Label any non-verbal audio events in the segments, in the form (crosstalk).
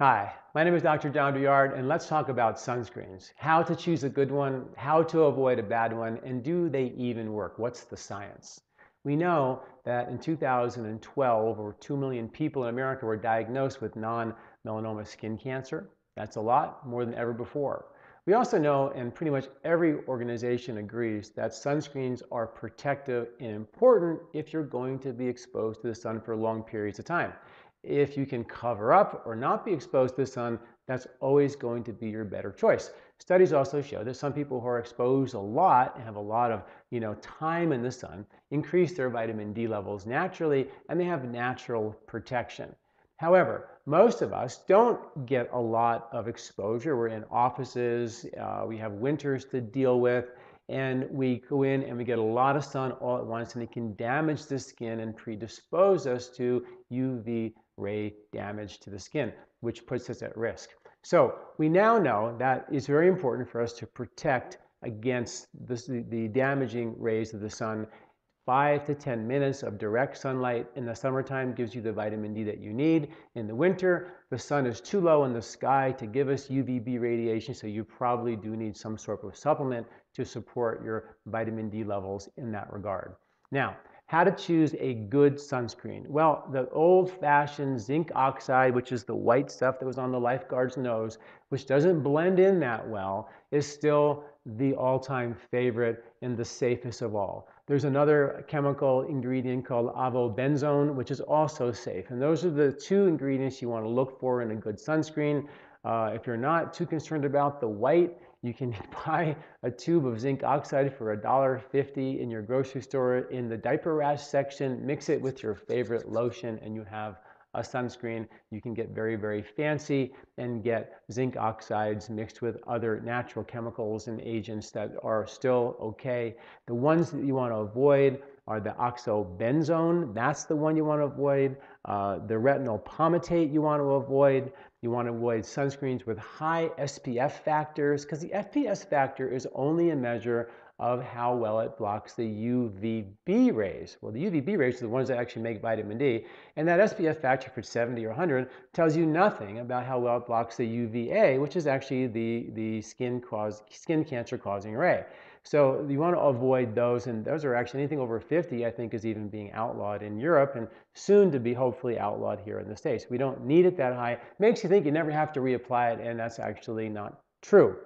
Hi, my name is Dr. John Douillard, and let's talk about sunscreens. How to choose a good one, how to avoid a bad one, and do they even work? What's the science? We know that in 2012, over 2 million people in America were diagnosed with non-melanoma skin cancer. That's a lot, more than ever before. We also know, and pretty much every organization agrees, that sunscreens are protective and important if you're going to be exposed to the sun for long periods of time. If you can cover up or not be exposed to the sun, that's always going to be your better choice. Studies also show that some people who are exposed a lot and have a lot of you know, time in the sun increase their vitamin D levels naturally and they have natural protection. However, most of us don't get a lot of exposure. We're in offices, uh, we have winters to deal with, and we go in and we get a lot of sun all at once and it can damage the skin and predispose us to UV ray damage to the skin, which puts us at risk. So we now know that it's very important for us to protect against this, the damaging rays of the sun. Five to 10 minutes of direct sunlight in the summertime gives you the vitamin D that you need. In the winter, the sun is too low in the sky to give us UVB radiation, so you probably do need some sort of supplement to support your vitamin D levels in that regard. Now, how to choose a good sunscreen. Well, the old-fashioned zinc oxide, which is the white stuff that was on the lifeguard's nose, which doesn't blend in that well, is still the all-time favorite and the safest of all. There's another chemical ingredient called avobenzone, which is also safe. And those are the two ingredients you want to look for in a good sunscreen. Uh, if you're not too concerned about the white, you can (laughs) buy a tube of zinc oxide for $1.50 in your grocery store in the diaper rash section. Mix it with your favorite lotion and you have a sunscreen. You can get very, very fancy and get zinc oxides mixed with other natural chemicals and agents that are still okay. The ones that you want to avoid are the oxybenzone. That's the one you want to avoid. Uh, the retinol palmitate you want to avoid. You want to avoid sunscreens with high SPF factors because the FPS factor is only a measure of how well it blocks the UVB rays. Well, the UVB rays are the ones that actually make vitamin D, and that SPF factor for 70 or 100 tells you nothing about how well it blocks the UVA, which is actually the, the skin, cause, skin cancer causing ray. So you want to avoid those, and those are actually anything over 50, I think, is even being outlawed in Europe and soon to be hopefully outlawed here in the States. We don't need it that high. Makes you think you never have to reapply it, and that's actually not true.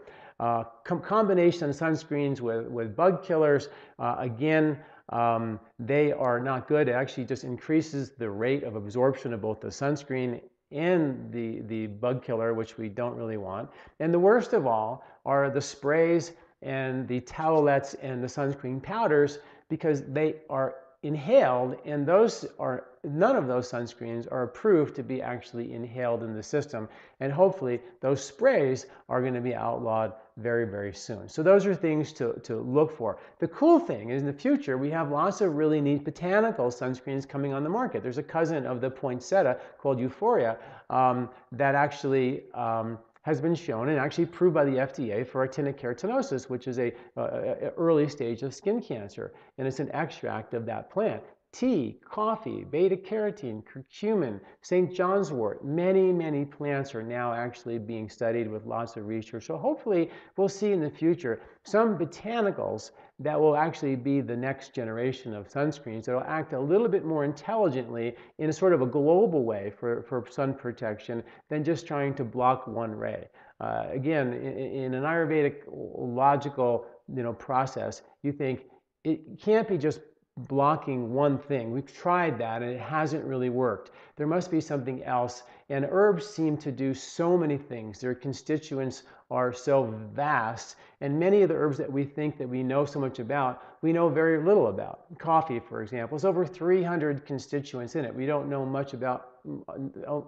Uh, com combination sunscreens with, with bug killers, uh, again, um, they are not good. It actually just increases the rate of absorption of both the sunscreen and the, the bug killer, which we don't really want. And the worst of all are the sprays and the towelettes and the sunscreen powders because they are inhaled and those are none of those sunscreens are approved to be actually inhaled in the system. And hopefully those sprays are going to be outlawed very very soon. So those are things to, to look for. The cool thing is in the future we have lots of really neat botanical sunscreens coming on the market. There's a cousin of the poinsettia called Euphorbia um, that actually um, has been shown and actually proved by the FDA for actinic keratinosis, which is a, a, a early stage of skin cancer. And it's an extract of that plant tea, coffee, beta carotene, curcumin, St. John's wort. Many, many plants are now actually being studied with lots of research. So hopefully we'll see in the future some botanicals that will actually be the next generation of sunscreens that will act a little bit more intelligently in a sort of a global way for, for sun protection than just trying to block one ray. Uh, again, in, in an Ayurvedic logical you know, process, you think it can't be just blocking one thing. We've tried that and it hasn't really worked. There must be something else. And herbs seem to do so many things. Their constituents are so vast. And many of the herbs that we think that we know so much about, we know very little about. Coffee, for example, has over 300 constituents in it. We don't know much about uh,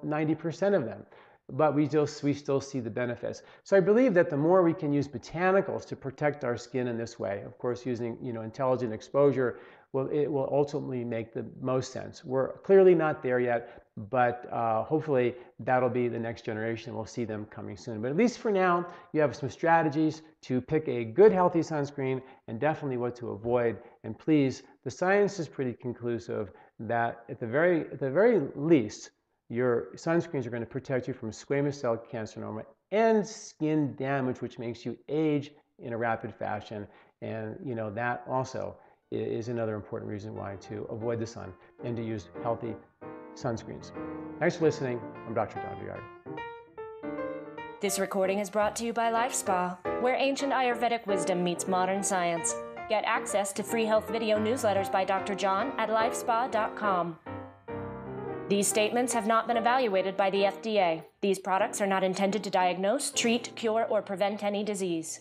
90% of them but we still, we still see the benefits. So I believe that the more we can use botanicals to protect our skin in this way, of course using you know, intelligent exposure, will, it will ultimately make the most sense. We're clearly not there yet, but uh, hopefully that'll be the next generation. We'll see them coming soon. But at least for now, you have some strategies to pick a good, healthy sunscreen and definitely what to avoid. And please, the science is pretty conclusive that at the very, at the very least, your sunscreens are going to protect you from squamous cell carcinoma and skin damage, which makes you age in a rapid fashion. And you know that also is another important reason why to avoid the sun and to use healthy sunscreens. Thanks for listening. I'm Dr. John Douillard. This recording is brought to you by LifeSpa, where ancient Ayurvedic wisdom meets modern science. Get access to free health video newsletters by Dr. John at lifespa.com. These statements have not been evaluated by the FDA. These products are not intended to diagnose, treat, cure, or prevent any disease.